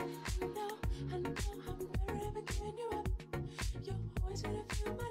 I know, I know I'm never ever giving you up. You're always gonna feel my